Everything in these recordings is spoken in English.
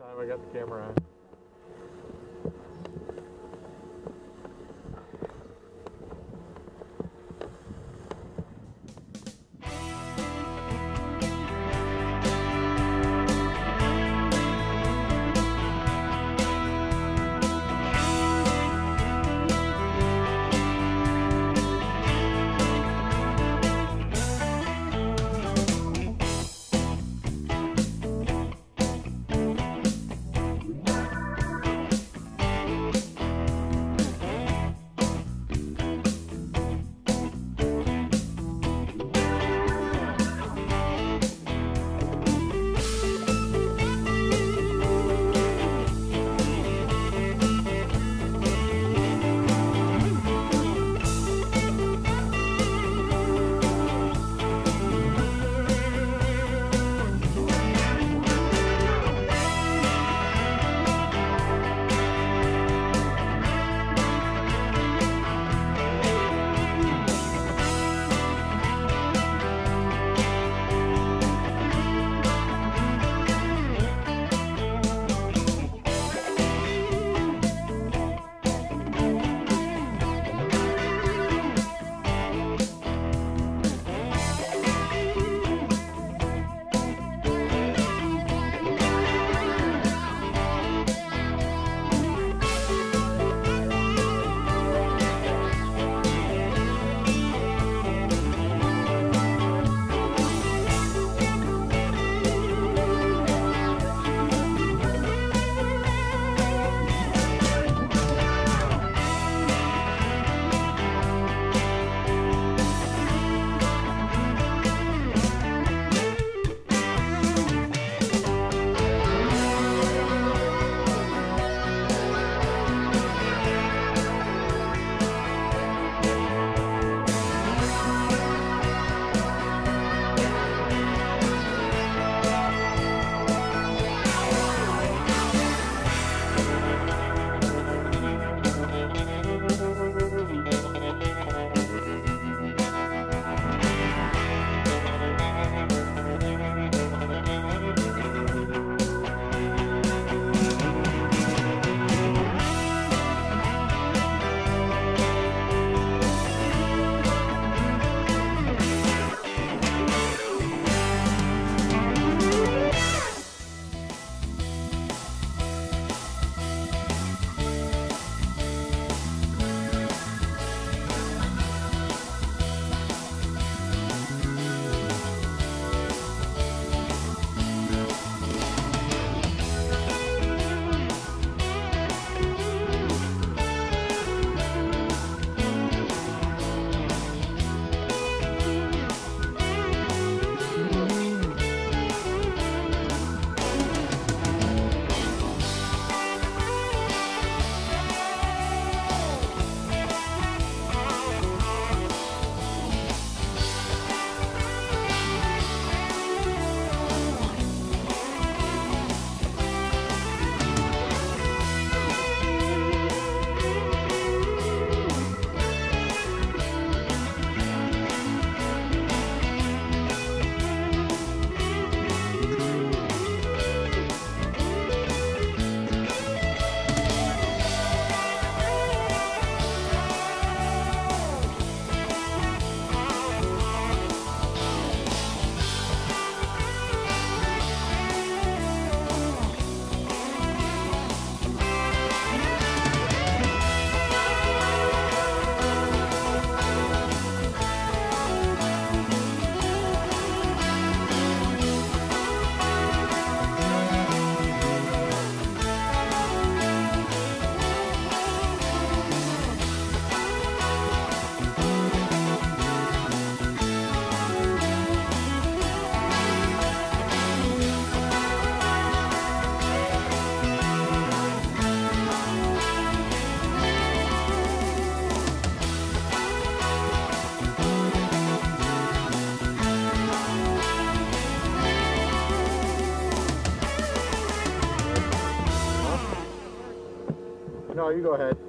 time. I got the camera on. You go ahead.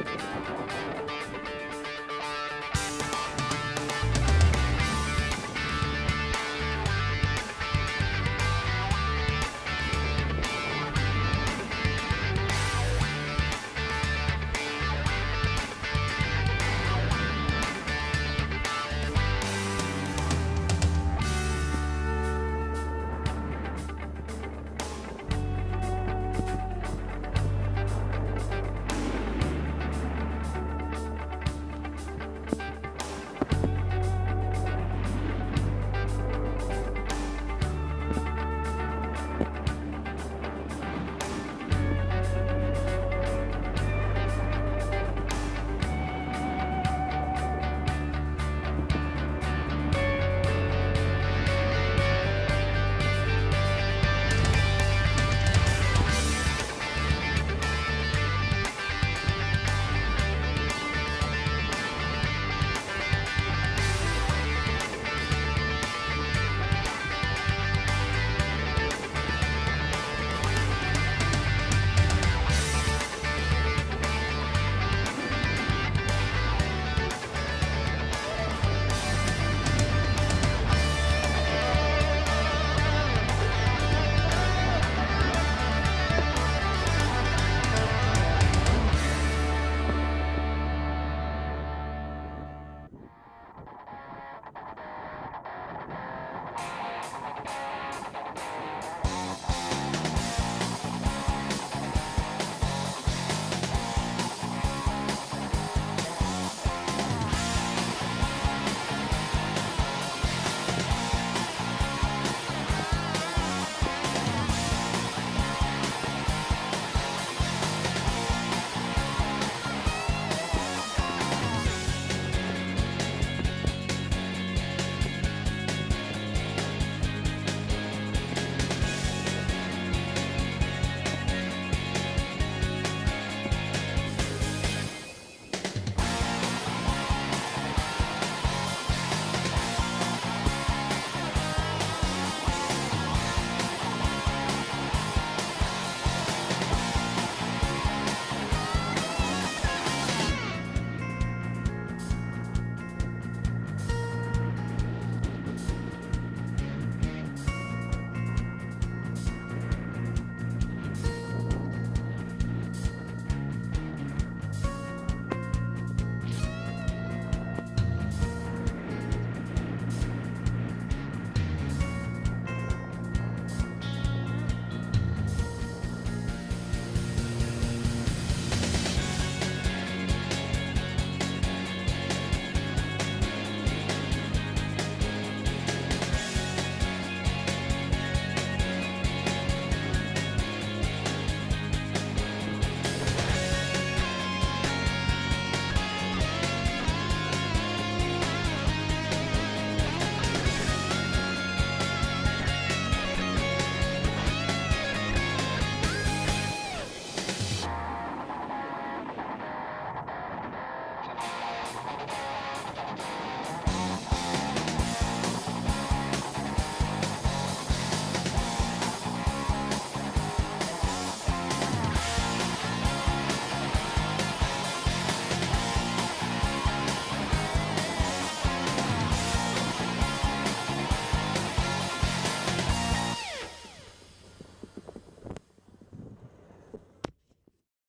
Okay.